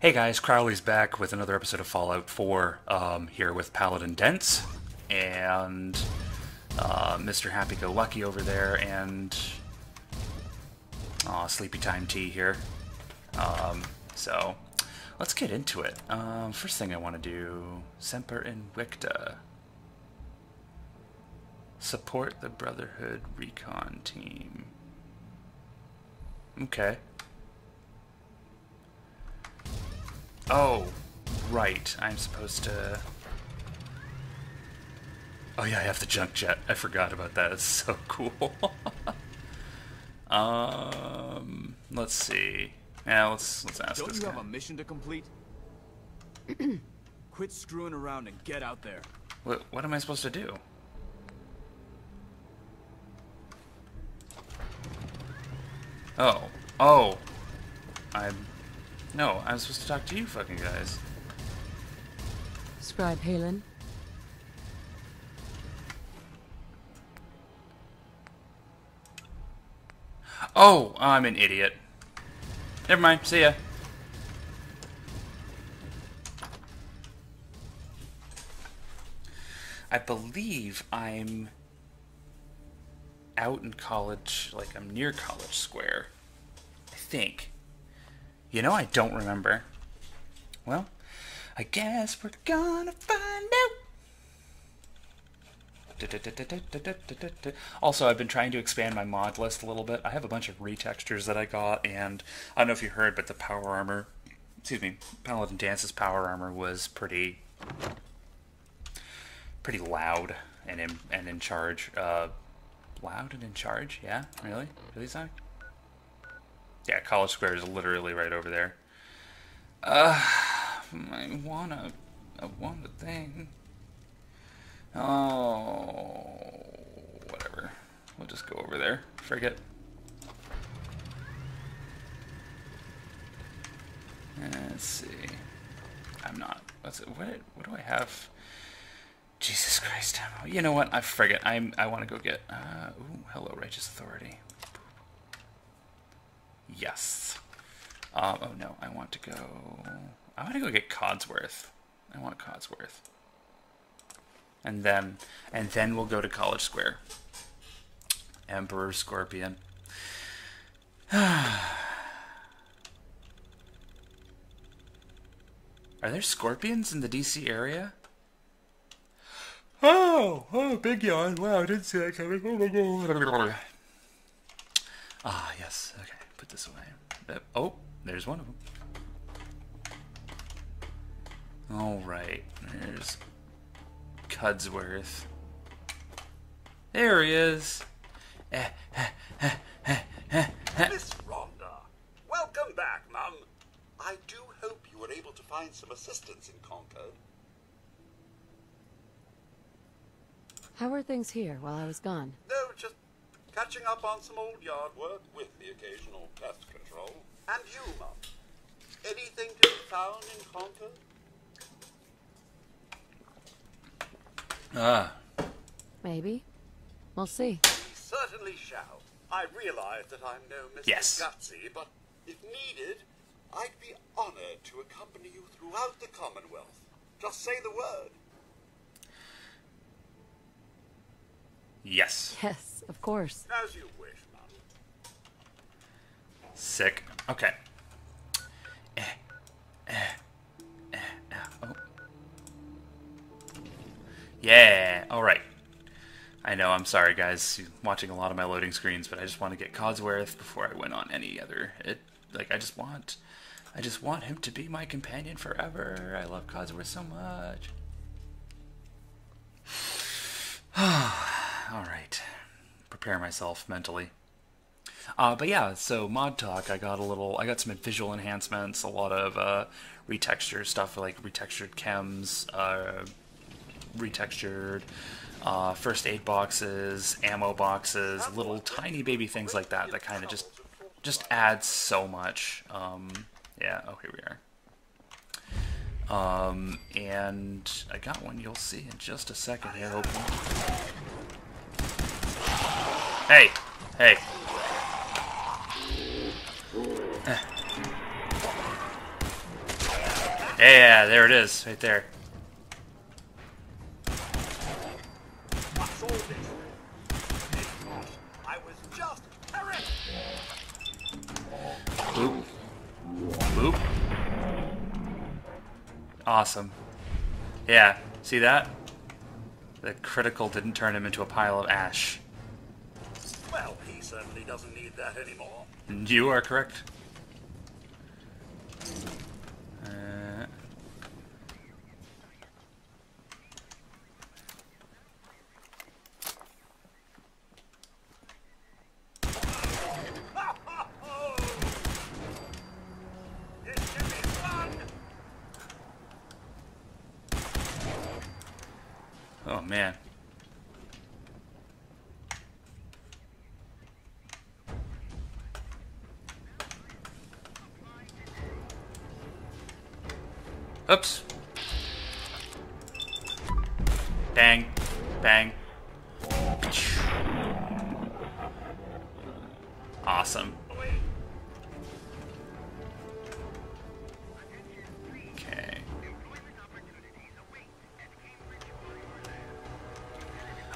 Hey guys, Crowley's back with another episode of Fallout 4 um, here with Paladin Danse and uh, Mr. Happy Go Lucky over there and Sleepy Time Tea here. Um, so let's get into it. Um, first thing I want to do Semper Invicta. Support the Brotherhood Recon Team. Okay. Oh, right. I'm supposed to... Oh yeah, I have the junk jet. I forgot about that. It's so cool. um, let's see. Yeah, let's let's ask Don't this you guy. have a mission to complete? Quit screwing around and get out there. What what am I supposed to do? Oh, oh, I'm. No, I'm supposed to talk to you, fucking guys. Scribe Haylen. Oh, I'm an idiot. Never mind. See ya. I believe I'm out in college, like I'm near College Square. I think. You know, I don't remember. Well, I guess we're gonna find out. Also, I've been trying to expand my mod list a little bit. I have a bunch of retextures that I got, and I don't know if you heard, but the power armor, excuse me, Paladin Danse's power armor was pretty, pretty loud and in and in charge. Uh, loud and in charge? Yeah, really, really, Zach? Yeah, College Square is literally right over there. Uh, I want a, I want a thing. Oh, whatever. We'll just go over there. Forget. Let's see. I'm not. What's it? What? What do I have? Jesus Christ! You know what? I forget. I'm. I want to go get. Uh, ooh, hello, righteous authority. Yes. Um, oh no, I want to go. I want to go get Codsworth. I want Codsworth and then and then we'll go to College Square. Emperor Scorpion. Are there scorpions in the DC area? Oh, oh, big yawn. Wow, I didn't see that coming. ah, yes. Okay, put this away. Oh, there's one of them. All right, there's Codsworth. There he is. Miss Rhonda, welcome back, Mum. I do hope you were able to find some assistance in Concord. How are things here while I was gone? No, just catching up on some old yard work with the occasional pest control. And you, Mum. Anything to be found in Concord? Ah, Maybe. We'll see. We certainly shall. I realize that I'm no Mr. Yes. Gutsy, but if needed, I'd be honored to accompany you throughout the Commonwealth. Just say the word. Yes. Yes, of course. As you wish, Mum. Sick. Okay. Eh, eh, eh, eh, oh. Yeah. All right. I know. I'm sorry, guys. You're watching a lot of my loading screens, but I just want to get Codsworth before I went on any other. It like I just want, I just want him to be my companion forever. I love Codsworth so much. All right. Prepare myself mentally. Uh, but yeah, so mod talk. I got a little. I got some visual enhancements, a lot of uh, retexture stuff, like retextured chems, uh, retextured uh, first aid boxes, ammo boxes, little tiny baby things like that. That kind of just just adds so much. Um, yeah. Oh, here we are. Um, and I got one you'll see in just a second here, hopefully. Hey! Hey! Eh. Yeah, there it is, right there. Boop. Boop. Awesome. Yeah, see that? The critical didn't turn him into a pile of ash. Well, he certainly doesn't need that anymore. You are correct. Uh, This should be fun. oh man. Oops. Bang. Bang. Awesome. Okay.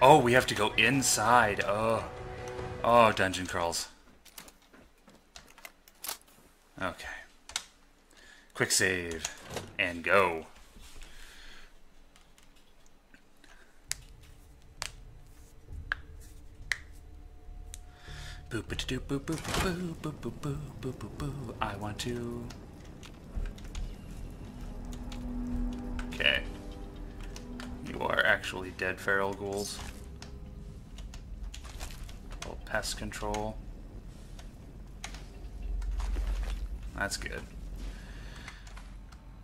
Oh, we have to go inside. Oh. Oh, dungeon crawls. Okay. Quick save. And go. Boop boop boop boo boop boop boo boop boop boo. I want to. Okay. You are actually dead feral ghouls. Little pest control. That's good.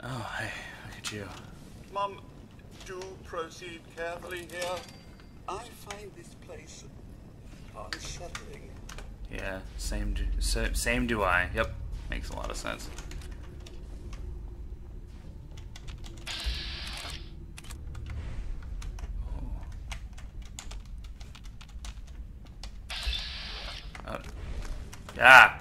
Oh, hey, look at you. Mum, do proceed carefully here. I find this place unsettling. Yeah, same. Do, sa- same do I. Yep, makes a lot of sense. Oh. Ah.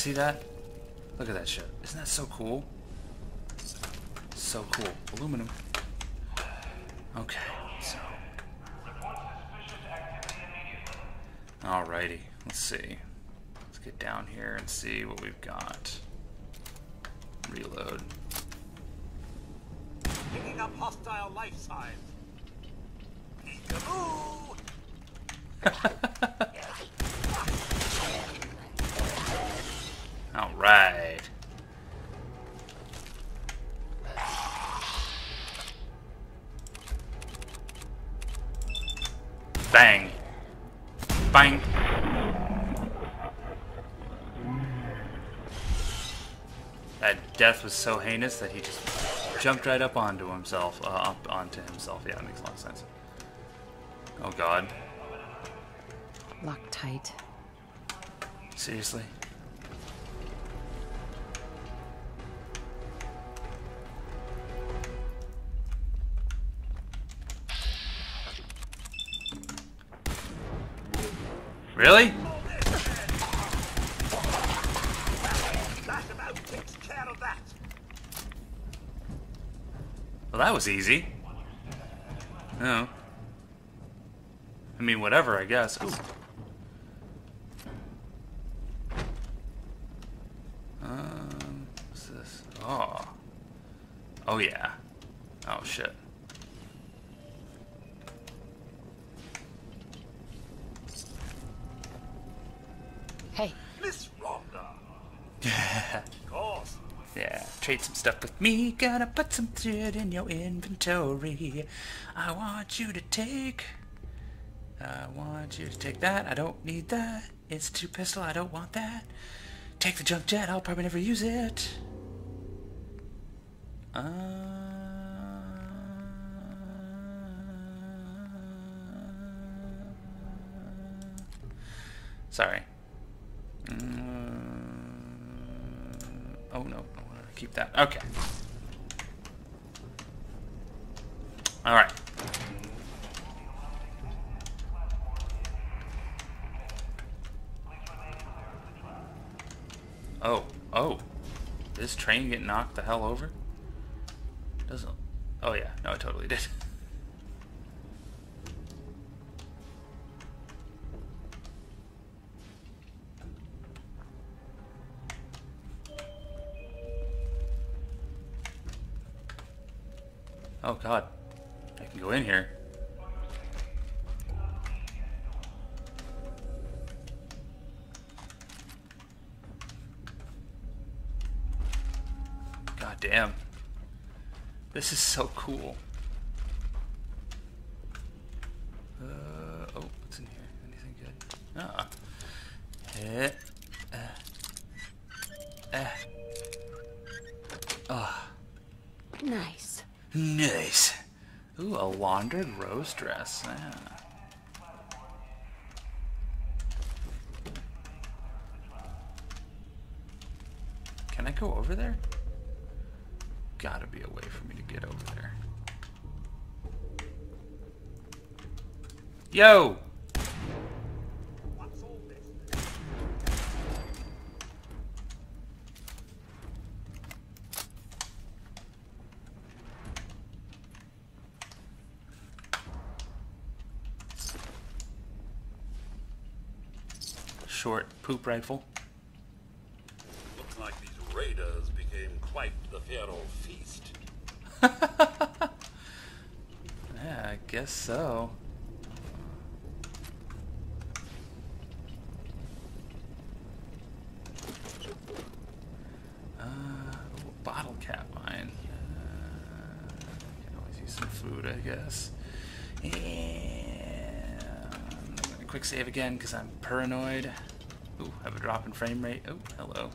See that? Look at that shit. Isn't that so cool? So cool. Aluminum. Okay, so. Alrighty, let's see. Let's get down here and see what we've got. Reload. Picking up hostile life signs. Alright. Bang. Bang. That death was so heinous that he just jumped right up onto himself, uh, up onto himself. Yeah, that makes a lot of sense. Oh god. Locked tight. Seriously? Really? Well, that was easy. No. I mean, whatever, I guess. Ooh. Um, what's this? Oh. Oh, yeah. Oh, shit. Hey, Miss Rhonda. of course. Yeah, trade some stuff with me. Gotta put some shit in your inventory. I want you to take I want you to take that. I don't need that. Institute pistol. I don't want that. Take the junk jet. I'll probably never use it. Uh... Sorry. Mm, oh no, I want to keep that. Okay. All right. Oh, oh. Did this train get knocked the hell over? Doesn't. Oh yeah, no, it totally did. Oh god. I can go in here. God damn. This is so cool. Uh, oh, what's in here? Anything good? Ah. Eh. Uh. Eh. Ah. Nice. Nice. Ooh, a laundered rose dress. Yeah. Can I go over there? Gotta be a way for me to get over there. Yo! Poop rifle. Looks like these raiders became quite the feral feast. Yeah, I guess so. Uh, bottle cap mine. Uh, can always use some food, I guess. And I'm gonna quick save again because I'm paranoid. Ooh, have a drop in frame rate. Oh, hello.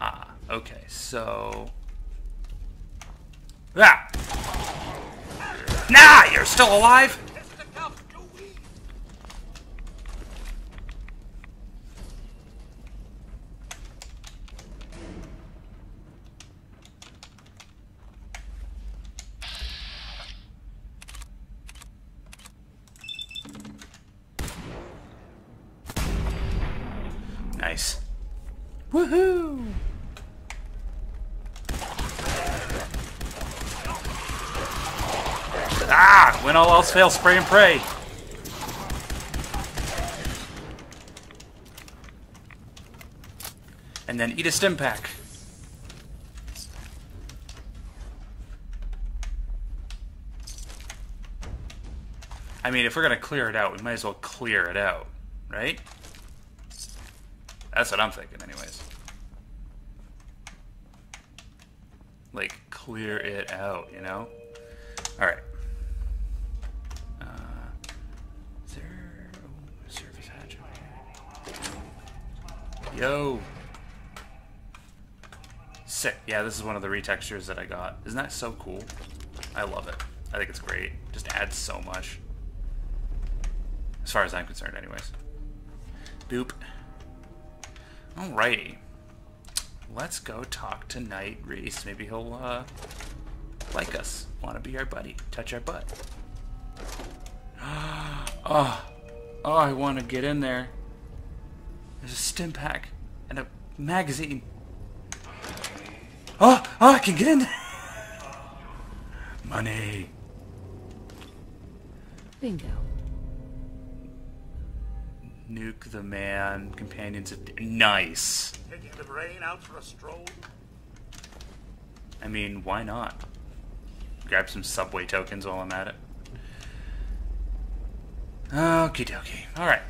Ah, okay, so. Ah! Nah, you're still alive? Nice. Woohoo! Ah! When all else fails, spray and pray. And then eat a stim pack. I mean, if we're gonna clear it out, we might as well clear it out, right? That's what I'm thinking, anyways. Like, clear it out, you know? Alright. Uh, is there... Oh, surface hatch here. Yo! Sick. Yeah, this is one of the retextures that I got. Isn't that so cool? I love it. I think it's great. Just adds so much. As far as I'm concerned, anyways. Boop. Alrighty. Let's go talk to Knight Rhys. Maybe he'll, uh, like us. Want to be our buddy. Touch our butt. oh. Oh, I want to get in there. There's a stim pack and a magazine. Oh, oh, I can get in there. Money. Bingo. Nuke the man. Companions of... Nice. Taking the brain out for a stroll? I mean, why not? Grab some subway tokens while I'm at it. Okie dokie. Alright.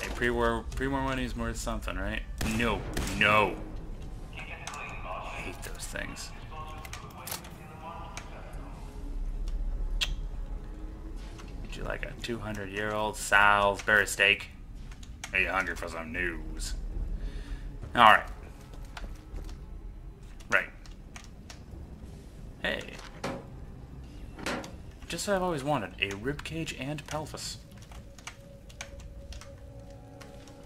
Hey, pre-war pre-war money is worth something, right? No. No. I hate those things. Like a 200 year old Salisbury steak? Are you hungry for some news? Alright. Right. Hey. Just what I've always wanted a rib cage and pelvis.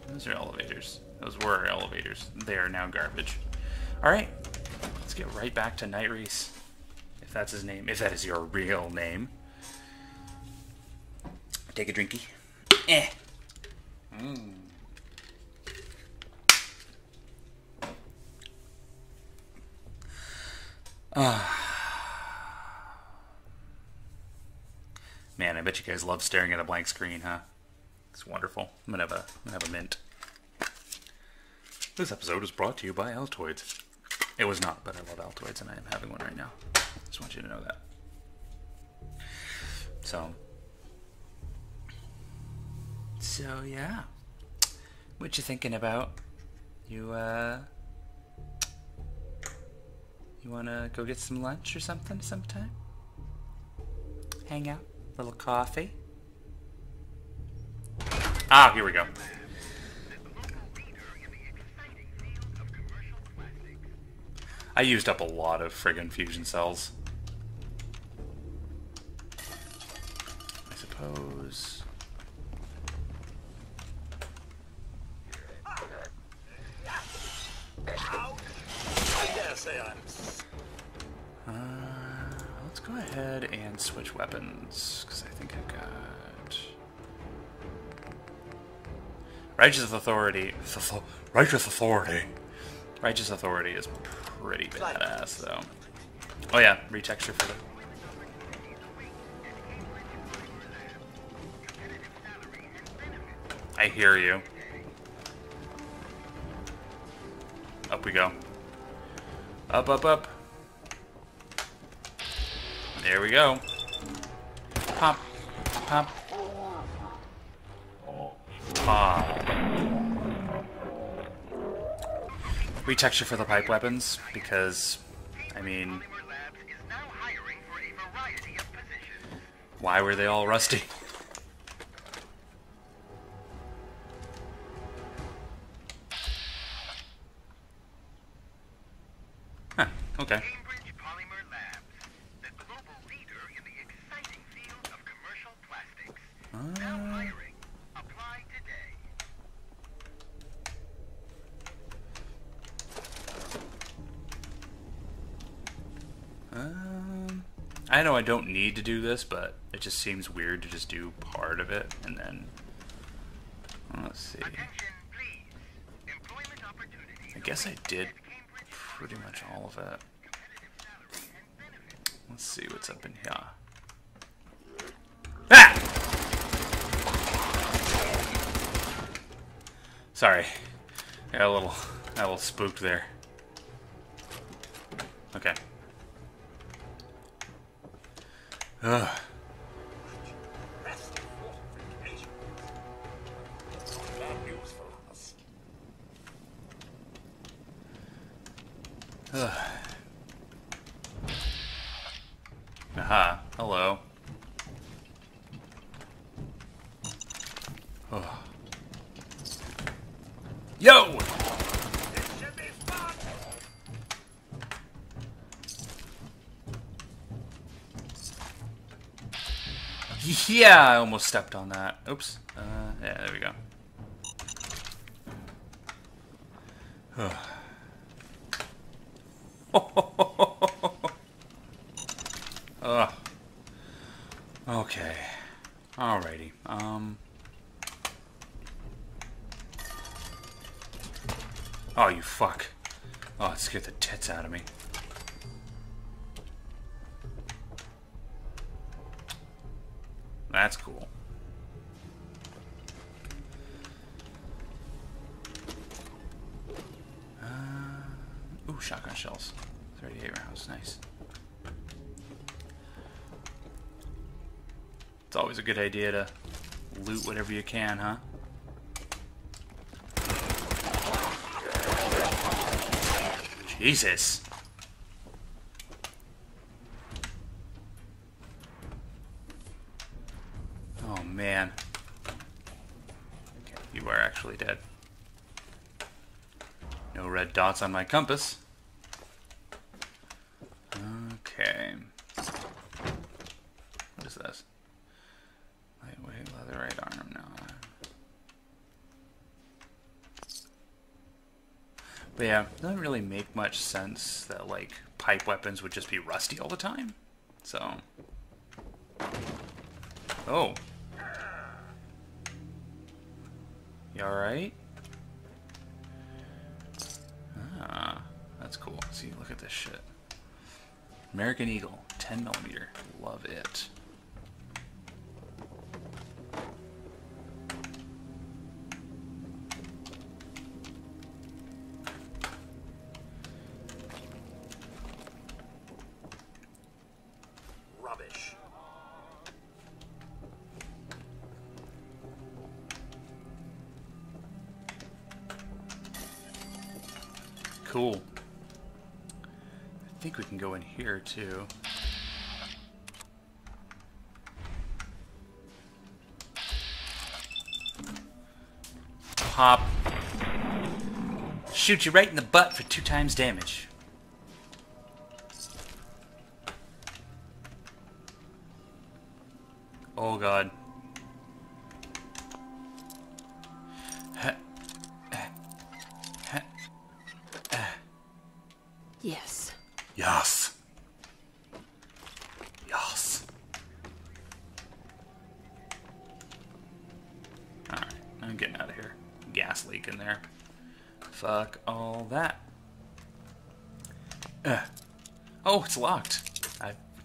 Those are elevators. Those were elevators. They are now garbage. Alright. Let's get right back to Knight Rhys. If that's his name. If that is your real name. Take a drinky. Eh. Mm. Man, I bet you guys love staring at a blank screen, huh? It's wonderful. I'm gonna have a, I'm gonna have a mint. This episode was brought to you by Altoids. It was not, but I love Altoids and I am having one right now. Just want you to know that. So, so yeah. What you thinking about? You uh you wanna go get some lunch or something sometime? Hang out? Little coffee? Ah, here we go. I used up a lot of friggin' fusion cells. I suppose. I dare say I'm Uh, let's go ahead and switch weapons, because I think I've got... Righteous Authority... Righteous Authority. Righteous Authority is pretty badass, though. Oh yeah, retexture for the... I hear you. Up we go. Up, up, up. There we go. Pop. Pop. Pop. Retexture for the pipe weapons, because, I mean, why were they all rusty? Um, I know I don't need to do this, but it just seems weird to just do part of it and then. Let's see. Attention, please. Employment opportunities. I guess I did pretty much all of it. competitive salary and benefits. Let's see what's up in here. Ah! Sorry. Got a little, got a little spooked there. Ugh. us. Aha. Hello. Oh. Yo! This should be fun. Yeah, I almost stepped on that. Oops. Uh, yeah, there we go. Ugh. Okay. Alrighty. Um. Oh, you fuck. Oh, it scared the tits out of me. That's cool. Uh, ooh, shotgun shells. 38 rounds, nice. It's always a good idea to loot whatever you can, huh? Jesus. man. Okay, you are actually dead. On my compass. Okay. What is this? Lightweight leatherite arm. No. But yeah, doesn't really make much sense that like pipe weapons would just be rusty all the time. So. Oh. You alright? That's cool. See, look at this shit. American Eagle, 10 millimeter. Love it. Think we can go in here too. Pop. Shoot you right in the butt for two times damage. Oh god.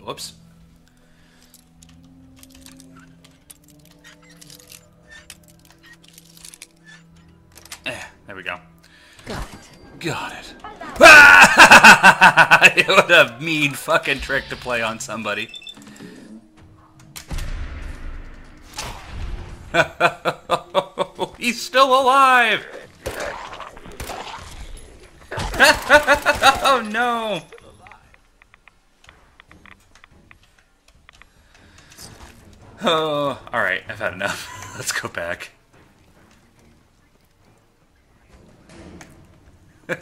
Whoops. Eh, there we go. Got it. Got it. Ah! what a mean fucking trick to play on somebody. He's still alive! oh no! Oh, alright, I've had enough. Let's go back.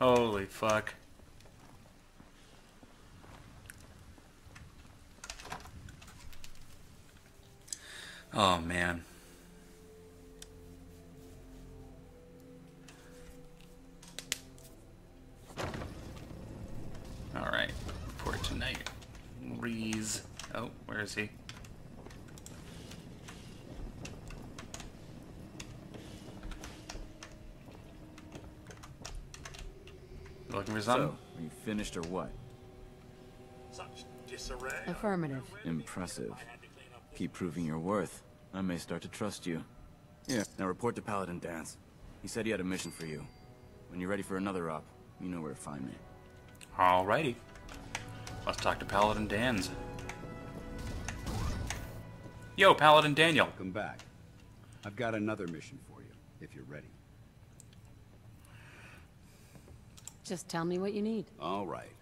Holy fuck. Oh man. Where is he? You Looking for something? So, are you finished or what? Such disarray. Affirmative. Impressive. Keep proving your worth. I may start to trust you. Yeah. Now report to Paladin Danse. He said he had a mission for you. When you're ready for another op, you know where to find me. Alrighty. Let's talk to Paladin Danse. Yo, Paladin Daniel. Welcome back. I've got another mission for you, if you're ready. Just tell me what you need. All right.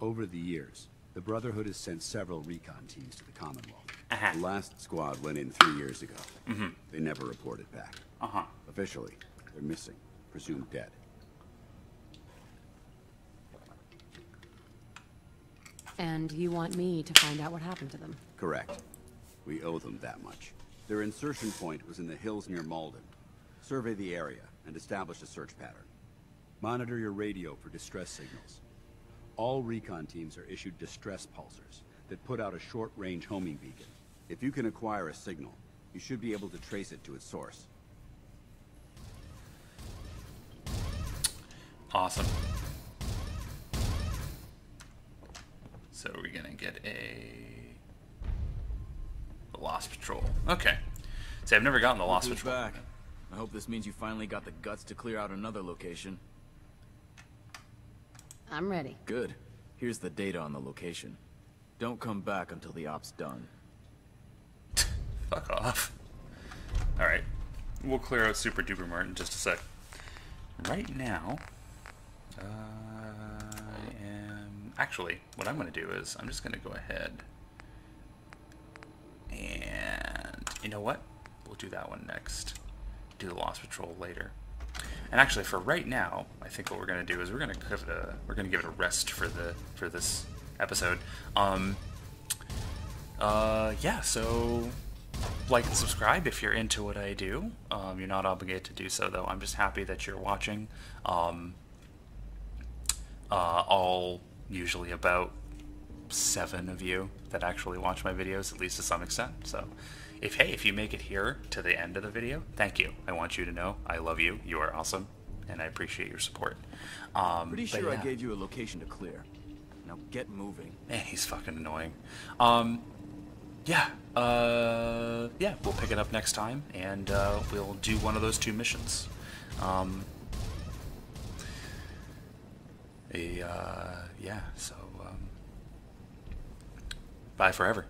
Over the years, the Brotherhood has sent several recon teams to the Commonwealth. Uh-huh. The last squad went in three years ago. They never reported back. Uh-huh. Officially, they're missing, presumed dead. And you want me to find out what happened to them. Correct. We owe them that much. Their insertion point was in the hills near Malden. Survey the area and establish a search pattern. Monitor your radio for distress signals. All recon teams are issued distress pulsers that put out a short-range homing beacon. If you can acquire a signal, you should be able to trace it to its source. Awesome. So we're gonna get a the Lost Patrol. Okay. See, I've never gotten the Lost Patrol. back? I hope this means you finally got the guts to clear out another location. I'm ready. Good. Here's the data on the location. Don't come back until the op's done. Fuck off. All right, we'll clear out Super Duper Mart in just a sec. Right now, uh, I am actually what I'm going to do is I'm just going to go ahead And you know what? We'll do that one next. Do the Lost Patrol later. And actually, for right now, I think what we're gonna do is we're gonna give it a we're gonna give it a rest for the for this episode. Um. Uh. Yeah. So like and subscribe if you're into what I do. Um, you're not obligated to do so, though. I'm just happy that you're watching. Um, uh, all usually about seven of you that actually watch my videos, at least to some extent. So, if hey, if you make it here to the end of the video, thank you. I want you to know I love you. You are awesome, and I appreciate your support. Um, Pretty sure I gave you a location to clear. Now get moving. Man, he's fucking annoying. Um, yeah, uh, yeah, we'll pick it up next time, and uh, we'll do one of those two missions. Um, a, uh, yeah, so, bye forever.